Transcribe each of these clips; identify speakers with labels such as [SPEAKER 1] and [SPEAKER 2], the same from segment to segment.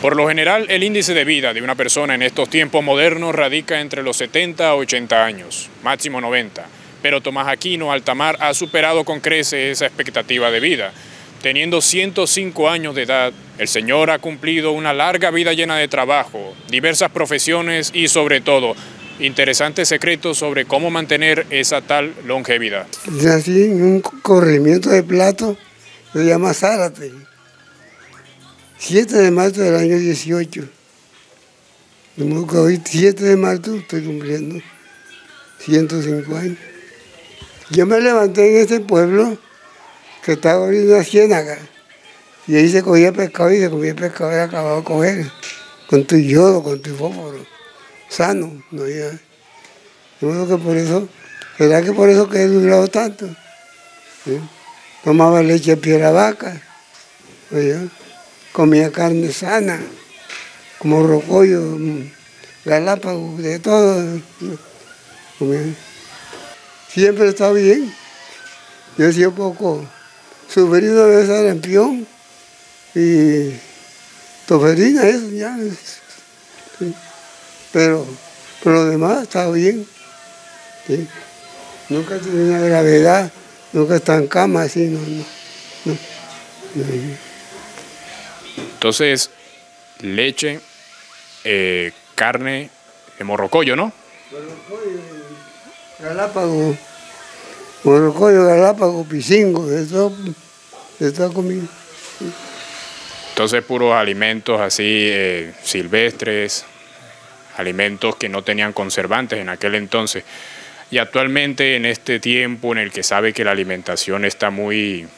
[SPEAKER 1] Por lo general, el índice de vida de una persona en estos tiempos modernos radica entre los 70 a 80 años, máximo 90. Pero Tomás Aquino Altamar ha superado con creces esa expectativa de vida. Teniendo 105 años de edad, el señor ha cumplido una larga vida llena de trabajo, diversas profesiones y sobre todo, interesantes secretos sobre cómo mantener esa tal longevidad.
[SPEAKER 2] Nací en un corrimiento de plato, se llama Zárate. 7 de marzo del año 18. De modo que hoy, 7 de marzo, estoy cumpliendo 105 años. Yo me levanté en este pueblo que estaba abriendo una ciénaga. Y ahí se cogía pescado y se comía pescado y acababa de coger. Con tu yodo, con tu fósforo. Sano, no había. De modo que por eso, ¿será que por eso que he durado tanto? ¿Sí? Tomaba leche de piedra vaca. ¿sí? Comía carne sana, como rocollo, galápagos, de todo. Siempre está bien. Yo he sido poco sufrido de sarampión y toferina, eso ya. Sí. Pero por lo demás está bien. Sí. Nunca tiene una gravedad, nunca está en cama así, no, no.
[SPEAKER 1] Entonces, leche, eh, carne de morrocollo, ¿no?
[SPEAKER 2] Morrocollo, galápago, morrocollo, galápago, pisingo, de todo, de toda comida.
[SPEAKER 1] Entonces, puros alimentos así eh, silvestres, alimentos que no tenían conservantes en aquel entonces. Y actualmente, en este tiempo en el que sabe que la alimentación está muy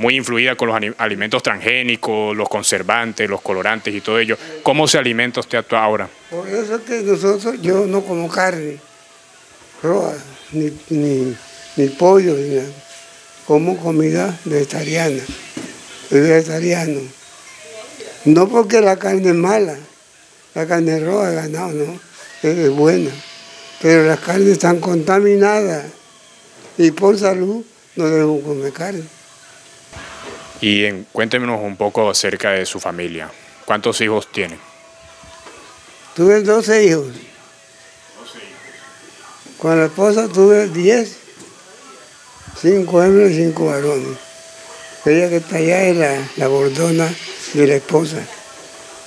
[SPEAKER 1] muy influida con los alimentos transgénicos, los conservantes, los colorantes y todo ello. ¿Cómo se alimenta usted ahora?
[SPEAKER 2] Por eso es que nosotros, yo no como carne roja, ni, ni, pollo, ni. Como comida vegetariana. Soy vegetariano. No porque la carne es mala, la carne roja, ganado, no, es buena. Pero las carnes están contaminadas y por salud no debemos comer carne.
[SPEAKER 1] Y en, cuéntenos un poco acerca de su familia. ¿Cuántos hijos tiene?
[SPEAKER 2] Tuve 12 hijos. Con la esposa tuve 10, 5 hembras y 5 varones. Ella que está allá es la, la bordona de la esposa.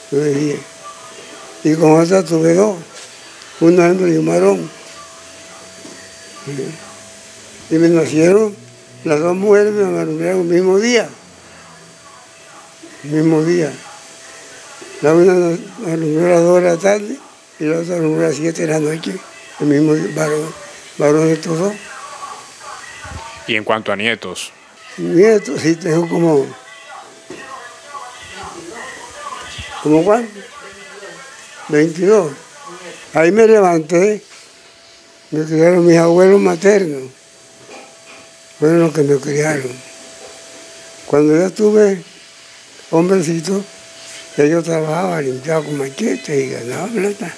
[SPEAKER 2] Tuve 10. Y con otra tuve dos, una hembra y un varón. Y me nacieron las dos mujeres, me alumbraron el mismo día el mismo día. La una alumbró a las 2 de la tarde y la otra alumbró a las 7 de la noche, el mismo varón, varón de estos dos.
[SPEAKER 1] ¿Y en cuanto a nietos?
[SPEAKER 2] Nietos, sí, tengo como... ¿Como cuánto? 22. Ahí me levanté, me criaron mis abuelos maternos, fueron los que me criaron. Cuando yo estuve hombrecito, ellos trabajaban, limpiaban con machete y ganaban plata.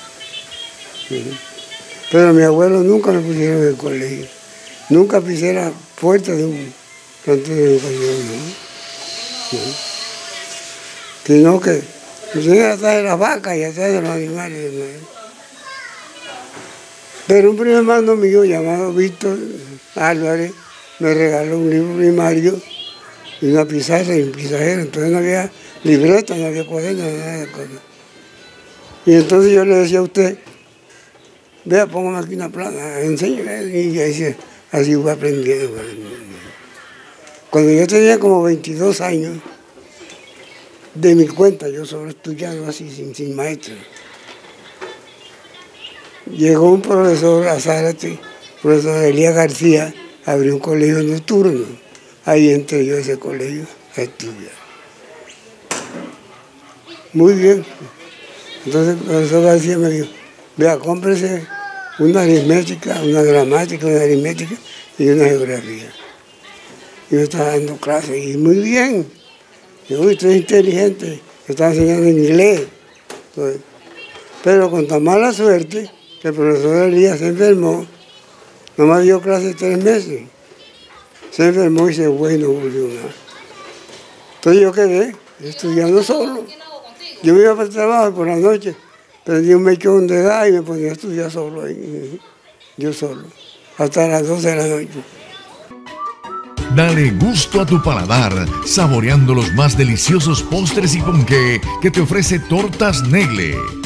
[SPEAKER 2] Pero mi abuelo nunca me pusieron en el colegio. Nunca pisé la puerta de un plantel de educación, ¿no? Sino que pusieron atrás de las vacas y atrás de los animales. Pero un primer hermano mío llamado Víctor Álvarez me regaló un libro primario y una pizarra y un pizarrero, entonces no había libreta, no había cuaderno, nada de cosas. Y entonces yo le decía a usted, vea, póngame aquí una plana, enséñame, y así, así fue aprendiendo. Cuando yo tenía como 22 años, de mi cuenta, yo solo estudiando así, sin, sin maestro. Llegó un profesor a Zárate, profesor Elías García, abrió un colegio nocturno Ahí entré yo a ese colegio a estudiar. Muy bien. Entonces el profesor García me dijo, vea, cómprese una aritmética, una gramática, una aritmética y una geografía. Yo estaba dando clases y muy bien. Yo, uy, usted es inteligente, estaba enseñando en inglés. Entonces, pero con tan mala suerte que el profesor Elías se enfermó, nomás dio clases tres meses se enfermó y se fue y no volvió más. Entonces yo quedé estudiando solo. Yo iba para el trabajo por la noche, prendí un mechón de gas y me ponía a estudiar solo ahí, yo solo, hasta las 12 de la noche.
[SPEAKER 3] Dale gusto a tu paladar, saboreando los más deliciosos postres y ponqué que te ofrece Tortas Negle.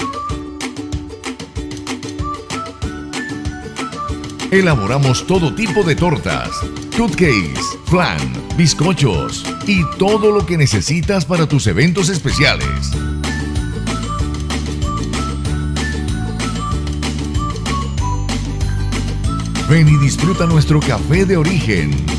[SPEAKER 3] Elaboramos todo tipo de tortas, cupcakes, flan, bizcochos y todo lo que necesitas para tus eventos especiales. Ven y disfruta nuestro café de origen.